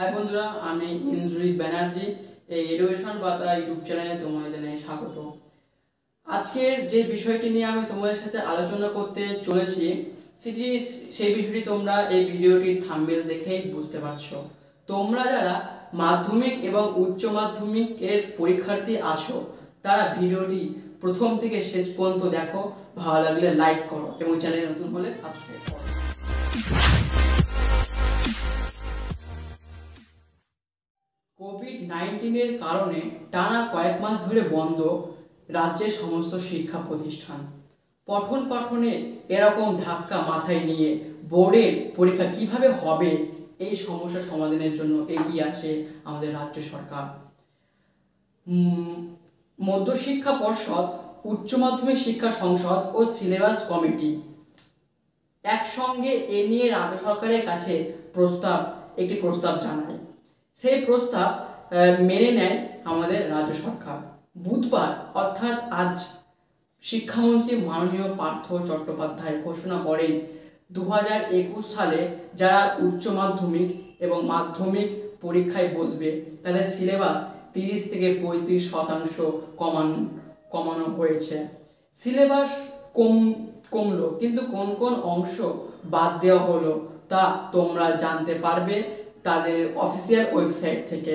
High বন্ধুরা, আমি ইন্দ্রজিৎ ব্যানার্জি, এই এডুকেশন বার্তা ইউটিউব চ্যানেলে তোমাদের স্বাগত। আজকের যে বিষয়টি নিয়ে আমি তোমাদের সাথে আলোচনা করতে চলেছি, সেটি, সেই বিষয়টি তোমরা এই ভিডিওটির থাম্বেল দেখেই বুঝতে পারছ। তোমরা যারা মাধ্যমিক এবং উচ্চ মাধ্যমিকের পরীক্ষার্থী আছো, তারা ভিডিওটি প্রথম থেকে শেষ পর্যন্ত দেখো, ভালো লাগলে লাইক করো এবং চ্যানেলে নতুন হলে সাবস্ক্রাইব করো। কোভিড নাইন্টিনের কারণে টানা কয়েক মাস ধরে বন্ধ রাজ্যের সমস্ত শিক্ষা প্রতিষ্ঠান। পঠন পাঠনে এরকম ধাক্কা মাথায় নিয়ে বোর্ডের পরীক্ষা কীভাবে হবে এই সমস্যা সমাধানের জন্য এগিয়ে আসে আমাদের রাজ্য সরকার। মধ্যশিক্ষা পর্ষদ, উচ্চ মাধ্যমিক শিক্ষা সংসদ ও সিলেবাস কমিটি একসঙ্গে এ নিয়ে রাজ্য সরকারের কাছে প্রস্তাব, একটি প্রস্তাব জানায়। সেই প্রস্তাব মেনে নেয় আমাদের রাজ্য সরকার। বুধবার, অর্থাৎ আজ, শিক্ষামন্ত্রী মাননীয় পার্থ চট্টোপাধ্যায় ঘোষণা করেন দু হাজার একুশ সালে যারা উচ্চ মাধ্যমিক এবং মাধ্যমিক পরীক্ষায় বসবে, তাদের সিলেবাস তিরিশ থেকে পঁয়ত্রিশ শতাংশ কমানো কমানো হয়েছে। সিলেবাস কম, কমলো, কিন্তু কোন কোন অংশ বাদ দেওয়া হলো তা তোমরা জানতে পারবে। তাদের অফিসিয়াল ওয়েবসাইট থেকে।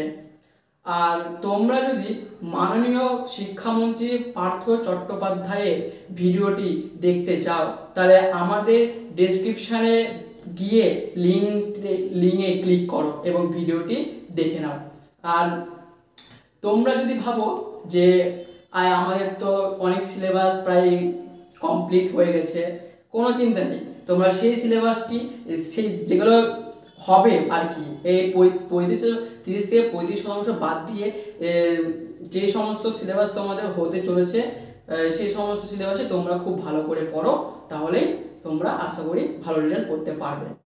আর তোমরা যদি মাননীয় শিক্ষামন্ত্রী পার্থ চট্টোপাধ্যায়ের ভিডিওটি দেখতে চাও, তাহলে আমাদের ডেসক্রিপশানে গিয়ে লিঙ্ক লিঙ্কে ক্লিক করো এবং ভিডিওটি দেখে নাও। আর তোমরা যদি ভাবো যে, আয়, আমাদের তো অনেক সিলেবাস প্রায় কমপ্লিট হয়ে গেছে, কোনো চিন্তা নেই। তোমরা সেই সিলেবাসটি সেই যেগুলো হবে আর কি। এই পঁয়- পঁয়ত্রিশ তিরিশ থেকে পঁয়ত্রিশ শতাংশ বাদ দিয়ে যে সমস্ত সিলেবাস তোমাদের হতে চলেছে সেই সমস্ত সিলেবাসে তোমরা খুব ভালো করে পড়ো, তাহলেই তোমরা আশা করি ভালো রেজাল্ট করতে পারবে।